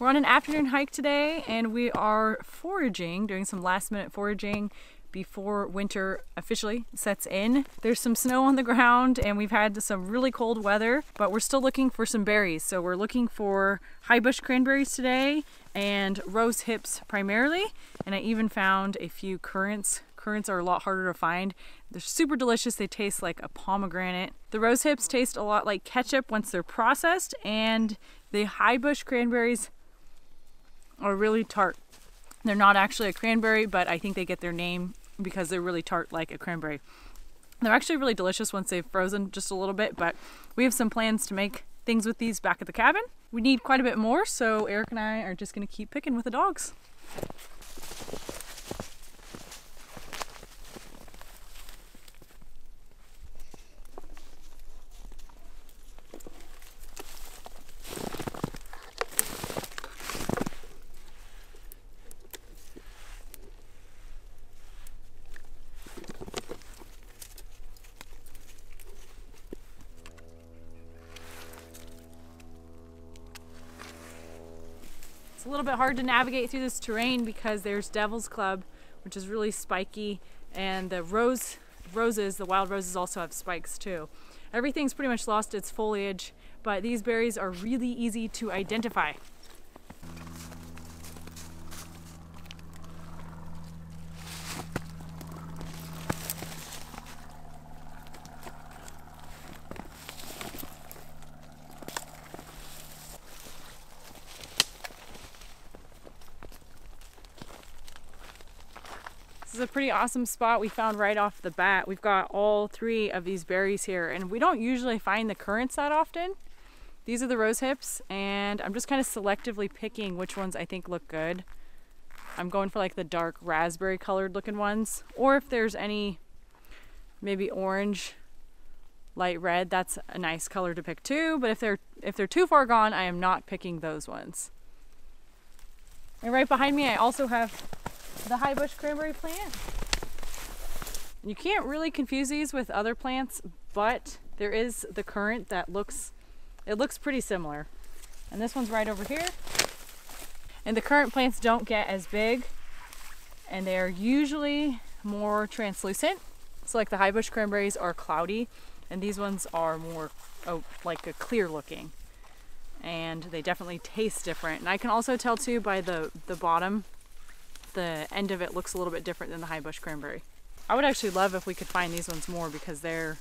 We're on an afternoon hike today and we are foraging, doing some last minute foraging before winter officially sets in. There's some snow on the ground and we've had some really cold weather, but we're still looking for some berries. So we're looking for high bush cranberries today and rose hips primarily. And I even found a few currants. Currants are a lot harder to find. They're super delicious. They taste like a pomegranate. The rose hips taste a lot like ketchup once they're processed and the high bush cranberries are really tart. They're not actually a cranberry, but I think they get their name because they're really tart like a cranberry. They're actually really delicious once they've frozen just a little bit, but we have some plans to make things with these back at the cabin. We need quite a bit more, so Eric and I are just gonna keep picking with the dogs. Bit hard to navigate through this terrain because there's Devil's Club, which is really spiky, and the rose roses, the wild roses also have spikes too. Everything's pretty much lost its foliage, but these berries are really easy to identify. Pretty awesome spot we found right off the bat. We've got all three of these berries here and we don't usually find the currants that often. These are the rose hips and I'm just kind of selectively picking which ones I think look good. I'm going for like the dark raspberry colored looking ones or if there's any maybe orange light red that's a nice color to pick too but if they're if they're too far gone I am not picking those ones. And right behind me I also have the high bush cranberry plant. You can't really confuse these with other plants, but there is the currant that looks, it looks pretty similar. And this one's right over here. And the currant plants don't get as big and they're usually more translucent. So like the high bush cranberries are cloudy and these ones are more oh, like a clear looking. And they definitely taste different. And I can also tell too by the, the bottom the end of it looks a little bit different than the high bush cranberry. I would actually love if we could find these ones more because they're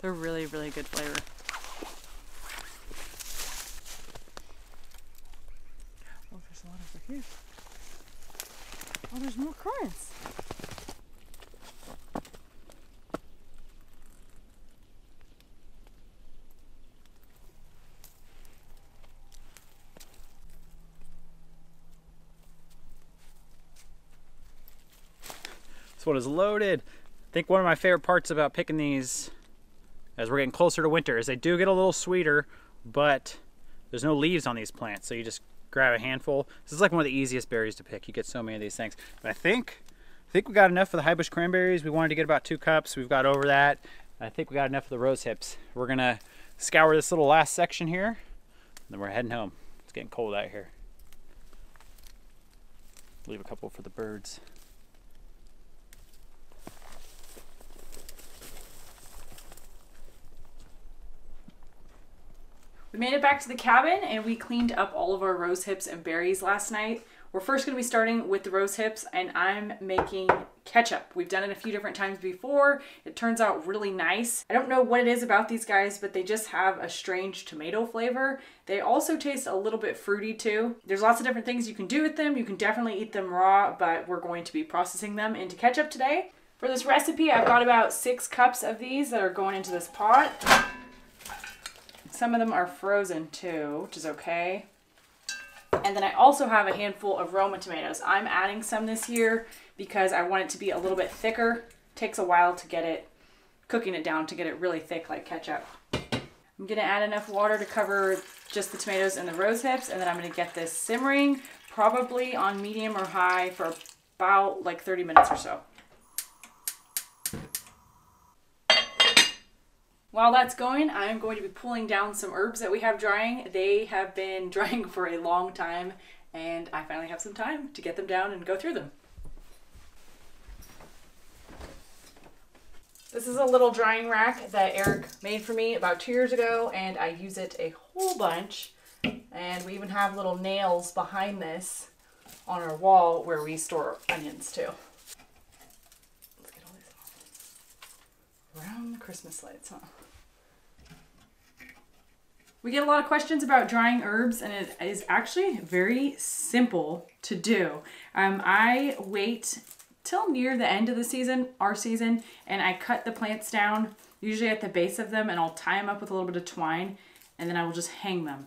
they're really really good flavor. Oh, there's a lot over here. Oh, there's more currants. This one is loaded. I think one of my favorite parts about picking these as we're getting closer to winter is they do get a little sweeter, but there's no leaves on these plants. So you just grab a handful. This is like one of the easiest berries to pick. You get so many of these things. But I think I think we got enough for the high bush cranberries. We wanted to get about two cups. We've got over that. I think we got enough for the rose hips. We're gonna scour this little last section here, then we're heading home. It's getting cold out here. Leave a couple for the birds. We made it back to the cabin and we cleaned up all of our rose hips and berries last night. We're first going to be starting with the rose hips and I'm making ketchup. We've done it a few different times before. It turns out really nice. I don't know what it is about these guys, but they just have a strange tomato flavor. They also taste a little bit fruity too. There's lots of different things you can do with them. You can definitely eat them raw, but we're going to be processing them into ketchup today. For this recipe, I've got about six cups of these that are going into this pot. Some of them are frozen too, which is okay. And then I also have a handful of Roma tomatoes. I'm adding some this year because I want it to be a little bit thicker. Takes a while to get it, cooking it down to get it really thick like ketchup. I'm gonna add enough water to cover just the tomatoes and the rose hips and then I'm gonna get this simmering probably on medium or high for about like 30 minutes or so. While that's going, I'm going to be pulling down some herbs that we have drying. They have been drying for a long time and I finally have some time to get them down and go through them. This is a little drying rack that Eric made for me about two years ago, and I use it a whole bunch. And we even have little nails behind this on our wall where we store onions too. Let's get all these off. Around the Christmas lights, huh? We get a lot of questions about drying herbs, and it is actually very simple to do. Um, I wait till near the end of the season, our season, and I cut the plants down, usually at the base of them, and I'll tie them up with a little bit of twine, and then I will just hang them.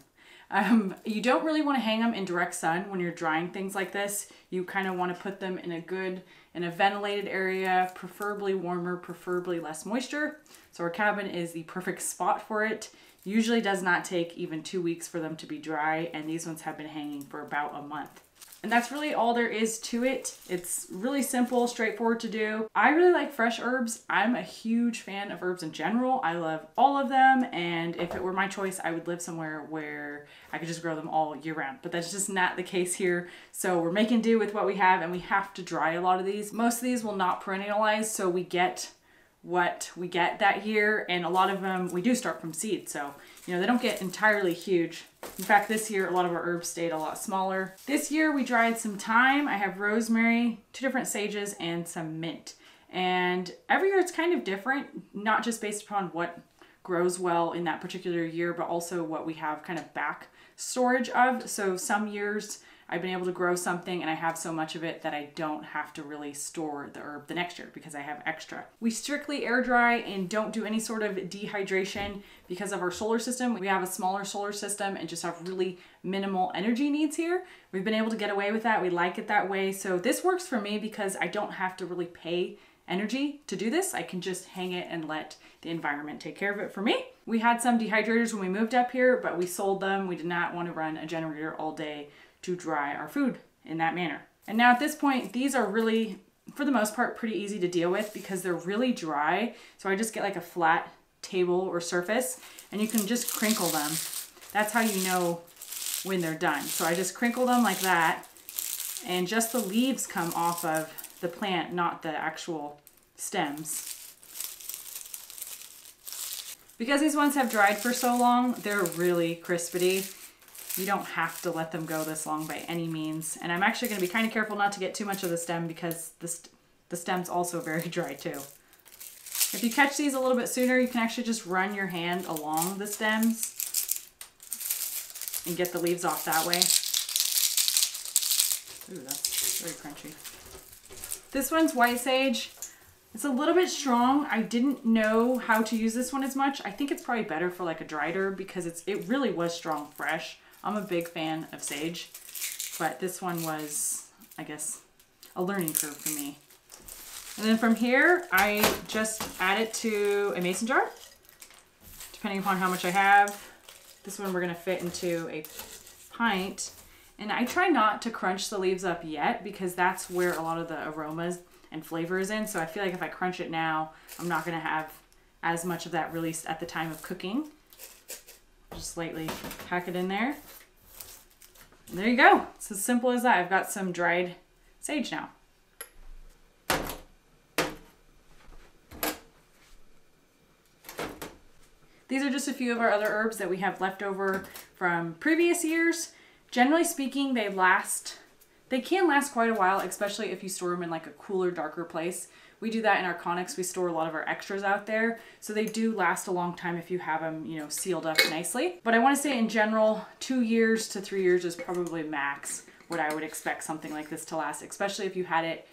Um, you don't really want to hang them in direct sun when you're drying things like this. You kind of want to put them in a good, in a ventilated area, preferably warmer, preferably less moisture. So our cabin is the perfect spot for it. Usually does not take even two weeks for them to be dry and these ones have been hanging for about a month. And that's really all there is to it. It's really simple, straightforward to do. I really like fresh herbs. I'm a huge fan of herbs in general. I love all of them. And if it were my choice, I would live somewhere where I could just grow them all year round. But that's just not the case here. So we're making do with what we have and we have to dry a lot of these. Most of these will not perennialize. So we get what we get that year and a lot of them we do start from seed so you know they don't get entirely huge. In fact this year a lot of our herbs stayed a lot smaller. This year we dried some thyme. I have rosemary two different sages and some mint. And every year it's kind of different not just based upon what grows well in that particular year but also what we have kind of back storage of. So some years I've been able to grow something and I have so much of it that I don't have to really store the herb the next year because I have extra. We strictly air dry and don't do any sort of dehydration because of our solar system. We have a smaller solar system and just have really minimal energy needs here. We've been able to get away with that. We like it that way. So this works for me because I don't have to really pay energy to do this. I can just hang it and let the environment take care of it for me. We had some dehydrators when we moved up here, but we sold them. We did not want to run a generator all day to dry our food in that manner. And now at this point, these are really, for the most part, pretty easy to deal with because they're really dry. So I just get like a flat table or surface and you can just crinkle them. That's how you know when they're done. So I just crinkle them like that and just the leaves come off of the plant, not the actual stems. Because these ones have dried for so long, they're really crispity. You don't have to let them go this long by any means. And I'm actually going to be kind of careful not to get too much of the stem because the, st the stem's also very dry too. If you catch these a little bit sooner, you can actually just run your hand along the stems and get the leaves off that way. Ooh, that's very crunchy. This one's white sage. It's a little bit strong. I didn't know how to use this one as much. I think it's probably better for like a dried herb because it's it really was strong fresh. I'm a big fan of sage, but this one was, I guess, a learning curve for me. And then from here, I just add it to a mason jar, depending upon how much I have. This one we're gonna fit into a pint. And I try not to crunch the leaves up yet because that's where a lot of the aromas and flavor is in. So I feel like if I crunch it now, I'm not gonna have as much of that released at the time of cooking. Just lightly pack it in there. And there you go. It's as simple as that. I've got some dried sage now. These are just a few of our other herbs that we have left over from previous years. Generally speaking, they last, they can last quite a while, especially if you store them in like a cooler, darker place. We do that in our Conex. We store a lot of our extras out there. So they do last a long time if you have them, you know, sealed up nicely. But I want to say in general, two years to three years is probably max what I would expect something like this to last, especially if you had it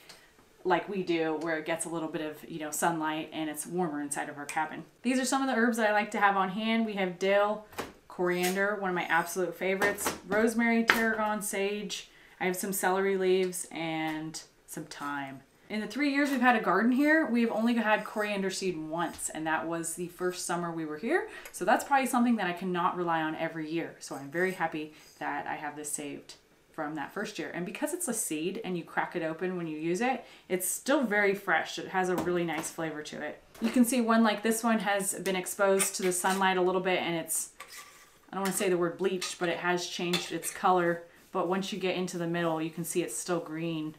like we do where it gets a little bit of you know sunlight and it's warmer inside of our cabin. These are some of the herbs that I like to have on hand. We have dill, coriander, one of my absolute favorites, rosemary, tarragon, sage. I have some celery leaves and some thyme. In the three years we've had a garden here, we've only had coriander seed once, and that was the first summer we were here. So that's probably something that I cannot rely on every year. So I'm very happy that I have this saved from that first year. And because it's a seed and you crack it open when you use it, it's still very fresh. It has a really nice flavor to it. You can see one like this one has been exposed to the sunlight a little bit and it's, I don't want to say the word bleached, but it has changed its color but once you get into the middle, you can see it's still green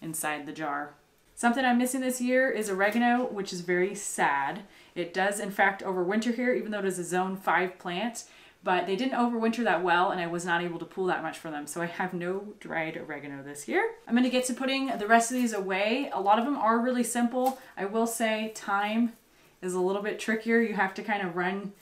inside the jar. Something I'm missing this year is oregano, which is very sad. It does, in fact, overwinter here, even though it is a zone 5 plant, but they didn't overwinter that well, and I was not able to pull that much for them, so I have no dried oregano this year. I'm going to get to putting the rest of these away. A lot of them are really simple. I will say thyme is a little bit trickier. You have to kind of run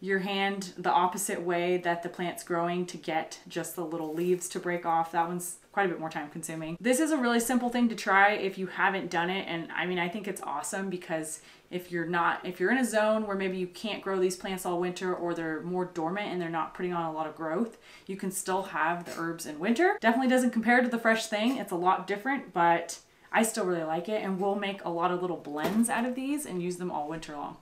your hand the opposite way that the plant's growing to get just the little leaves to break off. That one's quite a bit more time consuming. This is a really simple thing to try if you haven't done it. And I mean, I think it's awesome because if you're not, if you're in a zone where maybe you can't grow these plants all winter or they're more dormant and they're not putting on a lot of growth, you can still have the herbs in winter. Definitely doesn't compare to the fresh thing. It's a lot different, but I still really like it. And we'll make a lot of little blends out of these and use them all winter long.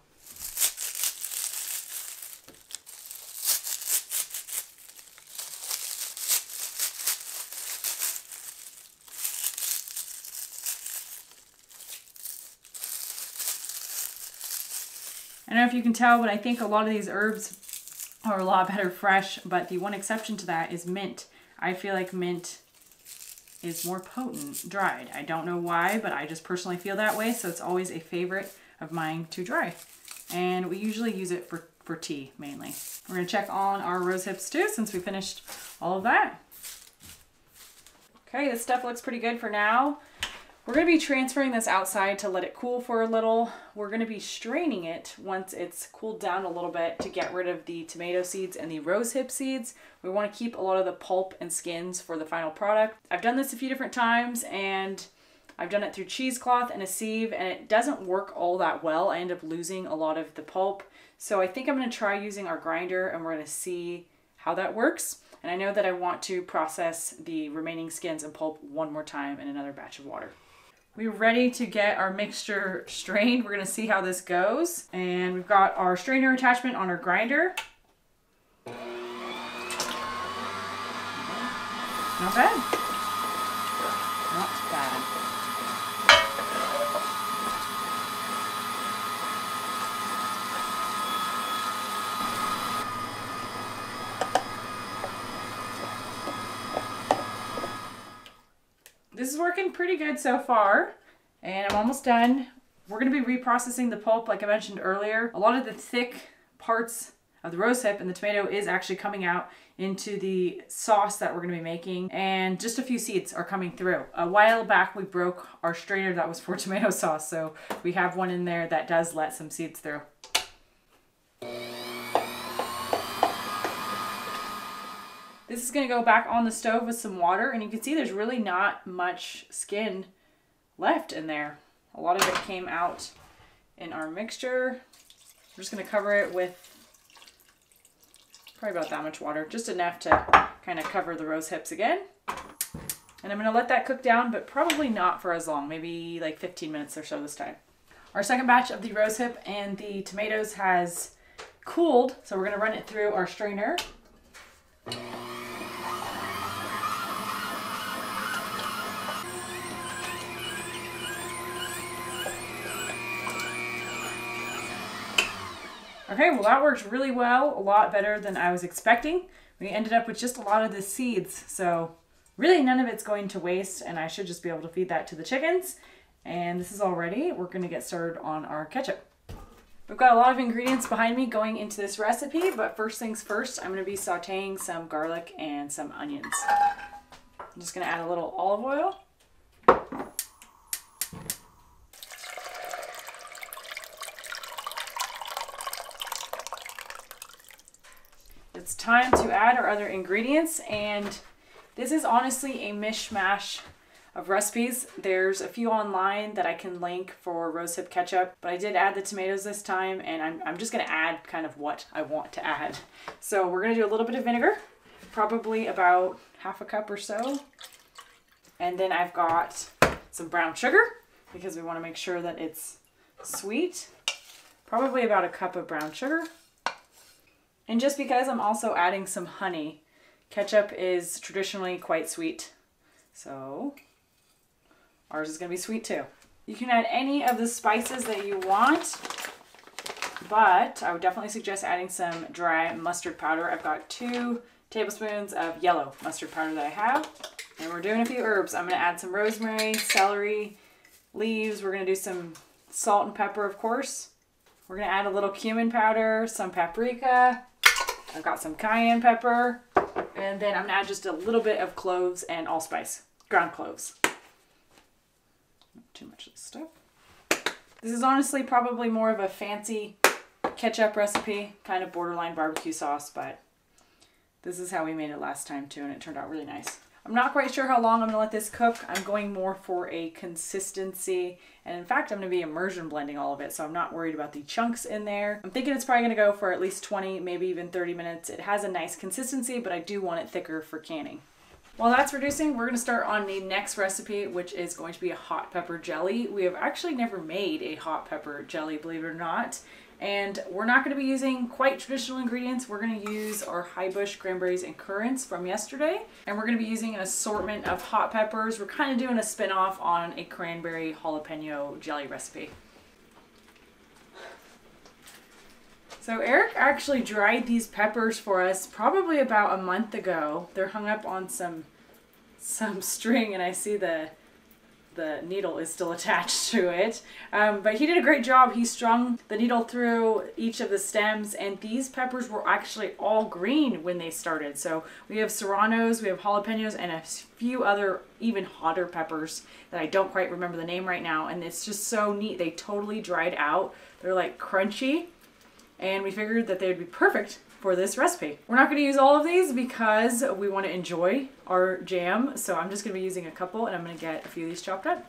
I don't know if you can tell, but I think a lot of these herbs are a lot better fresh, but the one exception to that is mint. I feel like mint is more potent dried. I don't know why, but I just personally feel that way, so it's always a favorite of mine to dry. And we usually use it for, for tea, mainly. We're gonna check on our rose hips too, since we finished all of that. Okay, this stuff looks pretty good for now. We're going to be transferring this outside to let it cool for a little. We're going to be straining it once it's cooled down a little bit to get rid of the tomato seeds and the rose hip seeds. We want to keep a lot of the pulp and skins for the final product. I've done this a few different times and I've done it through cheesecloth and a sieve and it doesn't work all that well. I end up losing a lot of the pulp. So I think I'm going to try using our grinder and we're going to see how that works. And I know that I want to process the remaining skins and pulp one more time in another batch of water. We're ready to get our mixture strained. We're gonna see how this goes. And we've got our strainer attachment on our grinder. Not bad. Not bad. This is working pretty good so far. And I'm almost done. We're to be reprocessing the pulp like I mentioned earlier. A lot of the thick parts of the rose hip and the tomato is actually coming out into the sauce that we're to be making and just a few seeds are coming through. A while back we broke our strainer that was for tomato sauce so we have one in there that does let some seeds through. This is going to go back on the stove with some water and you can see there's really not much skin left in there. A lot of it came out in our mixture. I'm just going to cover it with probably about that much water, just enough to kind of cover the rose hips again. And I'm going to let that cook down, but probably not for as long, maybe like 15 minutes or so this time. Our second batch of the rose hip and the tomatoes has cooled, so we're going to run it through our strainer. Okay, well that worked really well, a lot better than I was expecting. We ended up with just a lot of the seeds, so really none of it's going to waste and I should just be able to feed that to the chickens. And this is all ready. We're gonna get started on our ketchup. We've got a lot of ingredients behind me going into this recipe, but first things first, I'm gonna be sauteing some garlic and some onions. I'm just gonna add a little olive oil. Time to add our other ingredients and this is honestly a mishmash of recipes. There's a few online that I can link for rosehip ketchup, but I did add the tomatoes this time and I'm, I'm just gonna add kind of what I want to add. So we're gonna do a little bit of vinegar, probably about half a cup or so. And then I've got some brown sugar because we wanna make sure that it's sweet. Probably about a cup of brown sugar. And just because I'm also adding some honey, ketchup is traditionally quite sweet. So ours is gonna be sweet too. You can add any of the spices that you want, but I would definitely suggest adding some dry mustard powder. I've got two tablespoons of yellow mustard powder that I have. And we're doing a few herbs. I'm gonna add some rosemary, celery, leaves. We're gonna do some salt and pepper, of course. We're gonna add a little cumin powder, some paprika. I've got some cayenne pepper. And then I'm gonna add just a little bit of cloves and allspice, ground cloves. Not too much of this stuff. This is honestly probably more of a fancy ketchup recipe, kind of borderline barbecue sauce, but this is how we made it last time too, and it turned out really nice. I'm not quite sure how long I'm gonna let this cook. I'm going more for a consistency. And in fact, I'm gonna be immersion blending all of it. So I'm not worried about the chunks in there. I'm thinking it's probably gonna go for at least 20, maybe even 30 minutes. It has a nice consistency, but I do want it thicker for canning. While that's reducing, we're gonna start on the next recipe, which is going to be a hot pepper jelly. We have actually never made a hot pepper jelly, believe it or not. And we're not going to be using quite traditional ingredients. We're going to use our high bush cranberries and currants from yesterday. And we're going to be using an assortment of hot peppers. We're kind of doing a spin-off on a cranberry jalapeno jelly recipe. So Eric actually dried these peppers for us probably about a month ago. They're hung up on some some string and I see the the needle is still attached to it. Um, but he did a great job. He strung the needle through each of the stems and these peppers were actually all green when they started. So we have serranos, we have jalapenos, and a few other even hotter peppers that I don't quite remember the name right now. And it's just so neat. They totally dried out. They're like crunchy. And we figured that they would be perfect for this recipe. We're not going to use all of these because we want to enjoy our jam. So I'm just going to be using a couple and I'm going to get a few of these chopped up.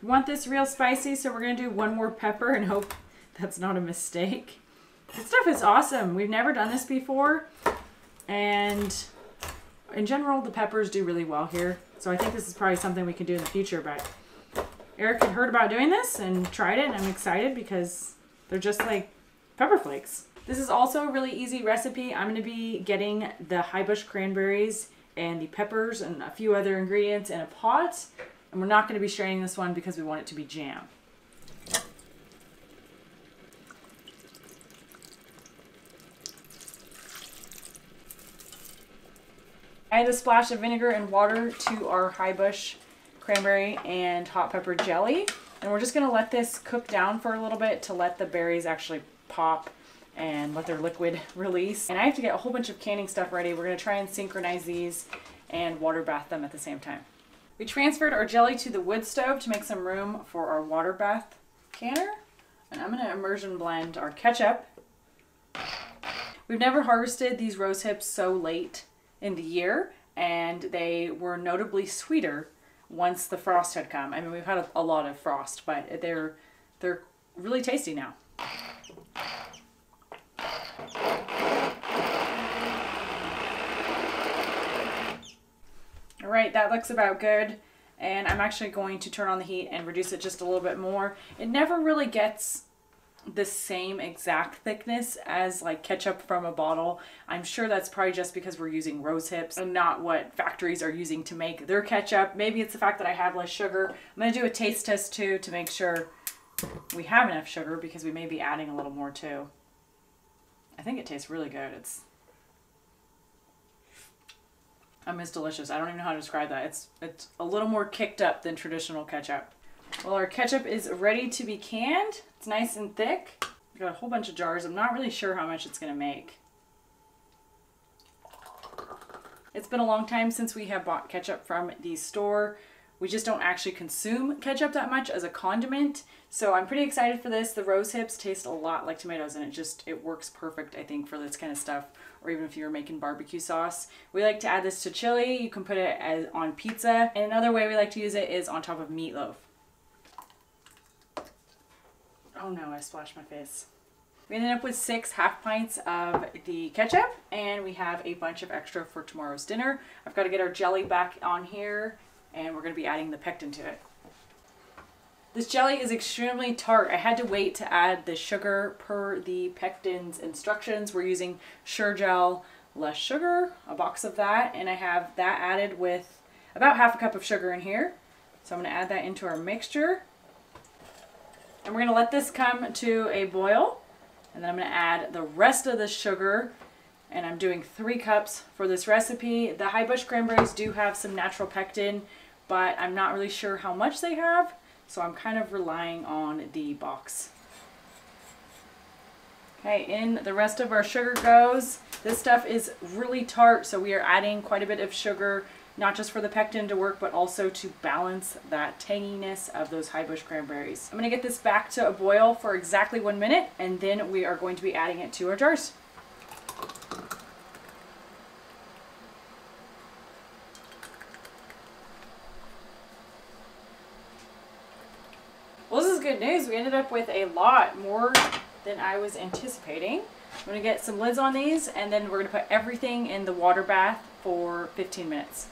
Want this real spicy, so we're going to do one more pepper and hope that's not a mistake. This stuff is awesome. We've never done this before. And in general, the peppers do really well here. So I think this is probably something we can do in the future, but Eric had heard about doing this and tried it, and I'm excited because they're just like pepper flakes. This is also a really easy recipe. I'm going to be getting the high bush cranberries and the peppers and a few other ingredients in a pot. And we're not going to be straining this one because we want it to be jam. Add a splash of vinegar and water to our high bush cranberry and hot pepper jelly. And we're just going to let this cook down for a little bit to let the berries actually pop and let their liquid release. And I have to get a whole bunch of canning stuff ready. We're going to try and synchronize these and water bath them at the same time. We transferred our jelly to the wood stove to make some room for our water bath canner. And I'm to immersion blend our ketchup. We've never harvested these rose hips so late in the year, and they were notably sweeter once the frost had come. I mean, we've had a, a lot of frost, but they're they're really tasty now. All right, that looks about good. And I'm actually going to turn on the heat and reduce it just a little bit more. It never really gets the same exact thickness as like ketchup from a bottle. I'm sure that's probably just because we're using rose hips and not what factories are using to make their ketchup. Maybe it's the fact that I have less sugar. I'm to do a taste test too to make sure we have enough sugar because we may be adding a little more too. I think it tastes really good. It's I mean, it's delicious. I don't even know how to describe that. It's it's a little more kicked up than traditional ketchup. Well, our ketchup is ready to be canned. It's nice and thick. We've got a whole bunch of jars. I'm not really sure how much it's to make. It's been a long time since we have bought ketchup from the store. We just don't actually consume ketchup that much as a condiment. So I'm pretty excited for this. The rose hips taste a lot like tomatoes and it just, it works perfect, I think, for this kind of stuff. Or even if you're making barbecue sauce. We like to add this to chili. You can put it as, on pizza. And another way we like to use it is on top of meatloaf. Oh no, I splashed my face. We ended up with six half pints of the ketchup and we have a bunch of extra for tomorrow's dinner. I've got to get our jelly back on here and we're going to be adding the pectin to it. This jelly is extremely tart. I had to wait to add the sugar per the pectin's instructions. We're using Sure-Jell less sugar, a box of that, and I have that added with about half a cup of sugar in here. So I'm gonna add that into our mixture. And we're gonna let this come to a boil. And then I'm gonna add the rest of the sugar. And I'm doing three cups for this recipe. The high bush cranberries do have some natural pectin, but I'm not really sure how much they have. So I'm kind of relying on the box. Okay, in the rest of our sugar goes. This stuff is really tart, so we are adding quite a bit of sugar, not just for the pectin to work, but also to balance that tanginess of those high bush cranberries. I'm gonna get this back to a boil for exactly one minute, and then we are going to be adding it to our jars. Well, this is good news. We ended up with a lot more than I was anticipating. I'm gonna get some lids on these and then we're gonna put everything in the water bath for 15 minutes.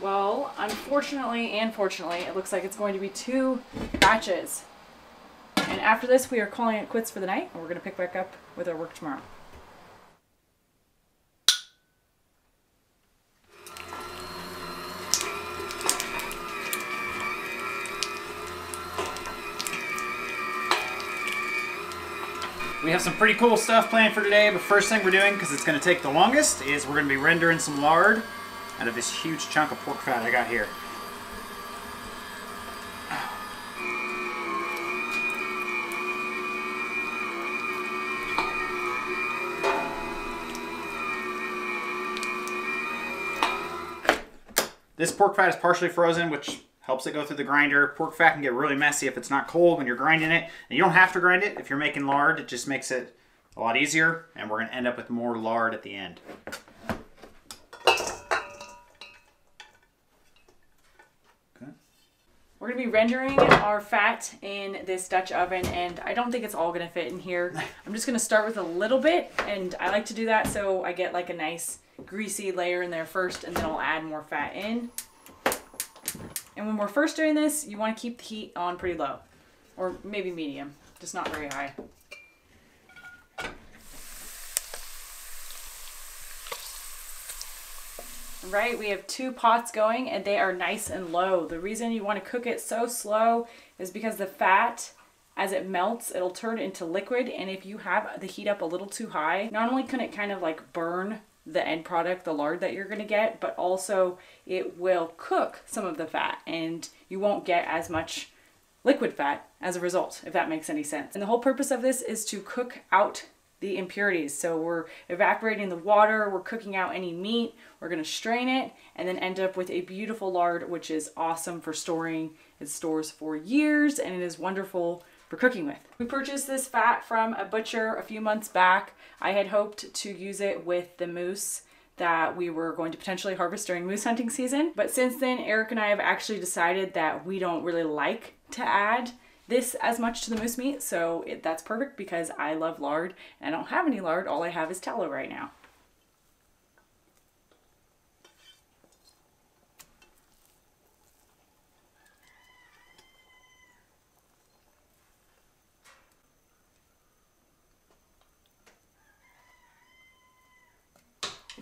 Well, unfortunately and fortunately, it looks like it's going to be two batches. And after this, we are calling it quits for the night and we're gonna pick back up with our work tomorrow. We have some pretty cool stuff planned for today, but first thing we're doing, because it's going to take the longest, is we're going to be rendering some lard out of this huge chunk of pork fat I got here. This pork fat is partially frozen, which helps it go through the grinder. Pork fat can get really messy if it's not cold when you're grinding it. And you don't have to grind it if you're making lard. It just makes it a lot easier. And we're going to end up with more lard at the end. We're gonna be rendering our fat in this Dutch oven and I don't think it's all gonna fit in here. I'm just gonna start with a little bit and I like to do that so I get like a nice greasy layer in there first and then I'll add more fat in. And when we're first doing this, you wanna keep the heat on pretty low or maybe medium, just not very high. right? We have two pots going and they are nice and low. The reason you want to cook it so slow is because the fat, as it melts, it'll turn into liquid. And if you have the heat up a little too high, not only can it kind of like burn the end product, the lard that you're going to get, but also it will cook some of the fat and you won't get as much liquid fat as a result, if that makes any sense. And the whole purpose of this is to cook out the impurities. So we're evaporating the water, we're cooking out any meat, we're gonna strain it, and then end up with a beautiful lard, which is awesome for storing. It stores for years and it is wonderful for cooking with. We purchased this fat from a butcher a few months back. I had hoped to use it with the moose that we were going to potentially harvest during moose hunting season. But since then, Eric and I have actually decided that we don't really like to add this as much to the moose meat, so it, that's perfect because I love lard and I don't have any lard. All I have is tallow right now.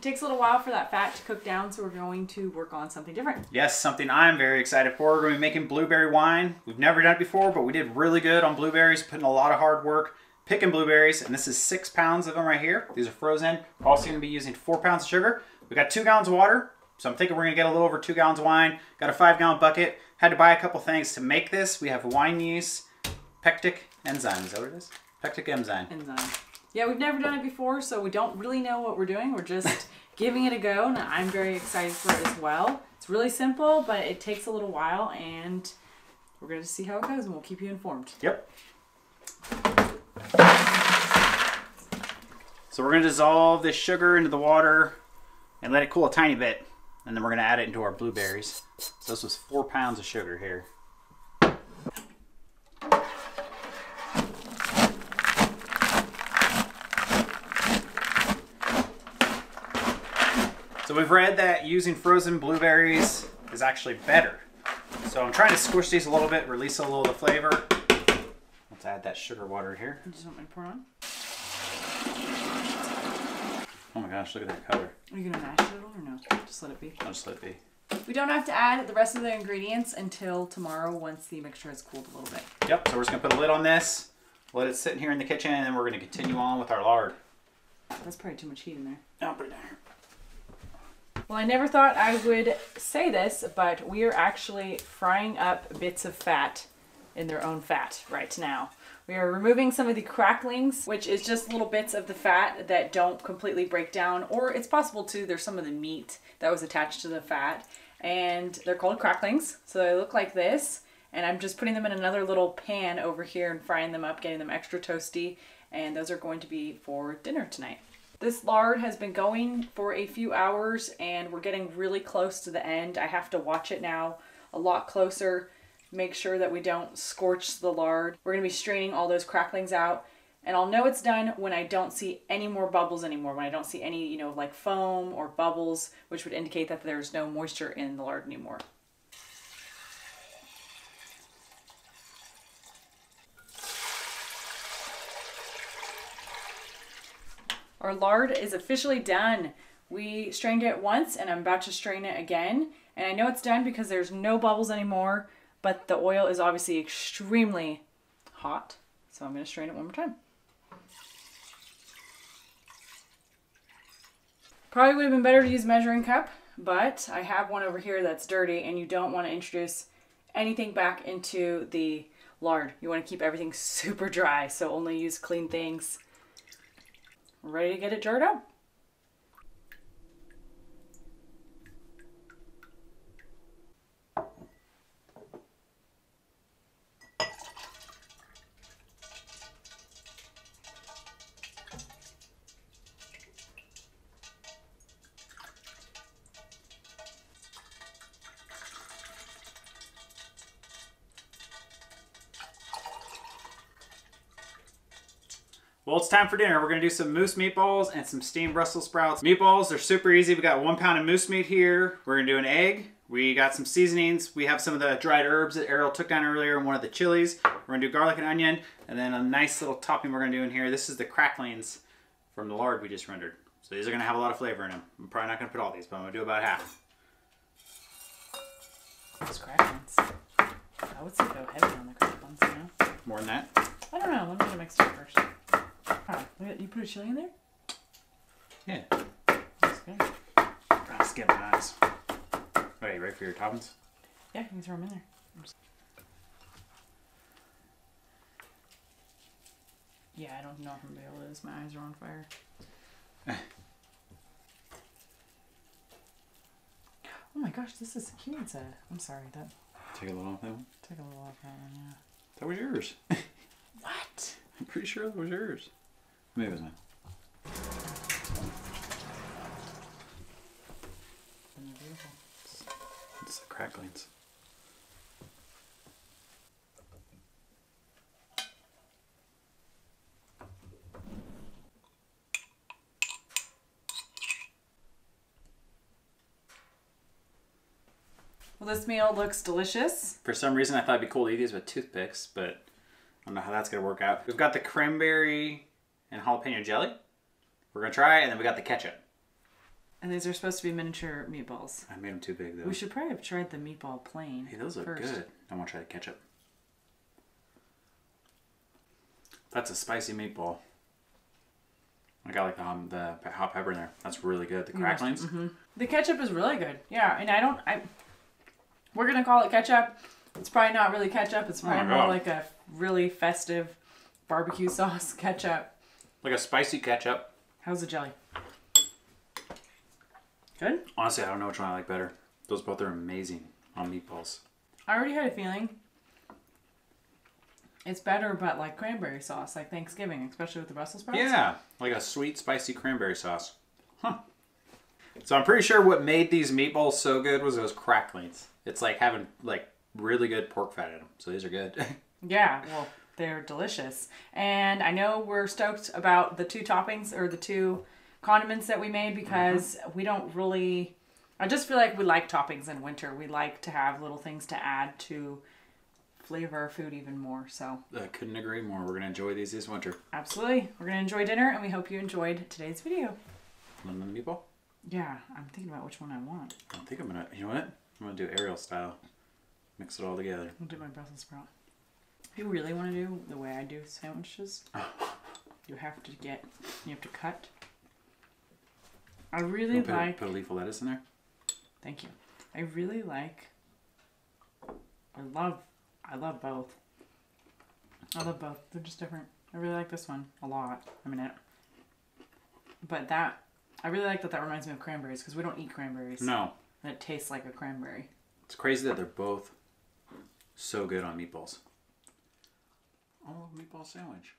Takes a little while for that fat to cook down, so we're going to work on something different. Yes, something I'm very excited for. We're going to be making blueberry wine. We've never done it before, but we did really good on blueberries, putting a lot of hard work picking blueberries, and this is six pounds of them right here. These are frozen. We're also going to be using four pounds of sugar. We got two gallons of water, so I'm thinking we're going to get a little over two gallons of wine. Got a five gallon bucket. Had to buy a couple things to make this. We have wine yeast, pectic enzyme. Is that what it is? Pectic enzyme. Enzyme. Yeah, we've never done it before, so we don't really know what we're doing. We're just giving it a go, and I'm very excited for it as well. It's really simple, but it takes a little while, and we're going to see how it goes, and we'll keep you informed. Yep. So we're going to dissolve this sugar into the water and let it cool a tiny bit. And then we're going to add it into our blueberries. So this was four pounds of sugar here. We've read that using frozen blueberries is actually better. So I'm trying to squish these a little bit, release a little of the flavor. Let's add that sugar water here. You just want me to pour on? Oh my gosh, look at that color. Are you gonna mash it at all or no? Just let it be. I'll just let it be. We don't have to add the rest of the ingredients until tomorrow once the mixture has cooled a little bit. Yep, so we're just gonna put a lid on this, let it sit in here in the kitchen, and then we're gonna continue on with our lard. That's probably too much heat in there. Oh, I'll put it down here. Well, I never thought I would say this, but we are actually frying up bits of fat in their own fat right now. We are removing some of the cracklings, which is just little bits of the fat that don't completely break down, or it's possible too, There's some of the meat that was attached to the fat, and they're called cracklings. So they look like this, and I'm just putting them in another little pan over here and frying them up, getting them extra toasty, and those are going to be for dinner tonight. This lard has been going for a few hours and we're getting really close to the end. I have to watch it now a lot closer, make sure that we don't scorch the lard. We're gonna be straining all those cracklings out and I'll know it's done when I don't see any more bubbles anymore, when I don't see any, you know, like foam or bubbles, which would indicate that there's no moisture in the lard anymore. Our lard is officially done. We strained it once and I'm about to strain it again. And I know it's done because there's no bubbles anymore, but the oil is obviously extremely hot. So I'm gonna strain it one more time. Probably would have been better to use measuring cup, but I have one over here that's dirty and you don't want to introduce anything back into the lard. You want to keep everything super dry, so only use clean things. Ready to get it jarred up. Well, it's time for dinner. We're gonna do some moose meatballs and some steamed Brussels sprouts. Meatballs, they're super easy. We got one pound of moose meat here. We're gonna do an egg. We got some seasonings. We have some of the dried herbs that Arielle took down earlier and one of the chilies. We're gonna do garlic and onion, and then a nice little topping we're gonna do in here. This is the cracklings from the lard we just rendered. So these are gonna have a lot of flavor in them. I'm probably not gonna put all these, but I'm gonna do about half. Those cracklings. I would say go heavy on the cracklings, you know? More than that. I don't know. Let me get a up first. Huh, you put a chili in there? Yeah. That's good. That's getting nice. Are you ready for your toppings? Yeah, you can throw them in there. Yeah, I don't know if I'm gonna be able to do this. My eyes are on fire. oh my gosh, this is cute. Uh, I'm sorry, that Take a little off that one. took a little off that one, yeah. That was yours. What? I'm pretty sure that was yours. Maybe it was not. And they're beautiful. It's the cracklings. Well, this meal looks delicious. For some reason, I thought it'd be cool to eat these with toothpicks, but I don't know how that's gonna work out. We've got the cranberry and jalapeno jelly. We're gonna try, and then we got the ketchup. And these are supposed to be miniature meatballs. I made them too big though. We should probably have tried the meatball plain. Hey, those look first. good. I want to try the ketchup. That's a spicy meatball. I got like the, um, the hot pepper in there. That's really good. The cracklings. The ketchup is really good. Yeah, and I don't. I. We're gonna call it ketchup. It's probably not really ketchup. It's Oh more God. like a really festive barbecue sauce ketchup. Like a spicy ketchup. How's the jelly? Good. Honestly, I don't know which one I like better. Those both are amazing on meatballs. I already had a feeling. It's better, but like cranberry sauce, like Thanksgiving, especially with the Brussels sprouts. Yeah, like a sweet, spicy cranberry sauce. Huh. So I'm pretty sure what made these meatballs so good was those cracklings. It's like having like really good pork fat in them. So these are good. Yeah, well, they're delicious. And I know we're stoked about the two toppings or the two condiments that we made because mm-hmm. we don't really. I just feel like we like toppings in winter. We like to have little things to add to flavor our food even more. So, I couldn't agree more. We're gonna enjoy these this winter. absolutely. We're going to enjoy dinner and we hope you enjoyed today's video. Lemon meatball? Yeah, I'm thinking about which one I want. I think I'm gonna. You know what? I'm gonna do Arielle style. Mix it all together. I'll do my Brussels sprout. If you really want to do the way I do sandwiches, you have to get, you have to cut. I really put, like. put a leaf of lettuce in there. Thank you. I really like. I love. I love both. I love both. They're just different. I really like this one a lot. I mean it. But that, I really like that. That reminds me of cranberries because we don't eat cranberries. No, And it tastes like a cranberry. it's crazy that they're both so good on meatballs. Oh, meatball sandwich.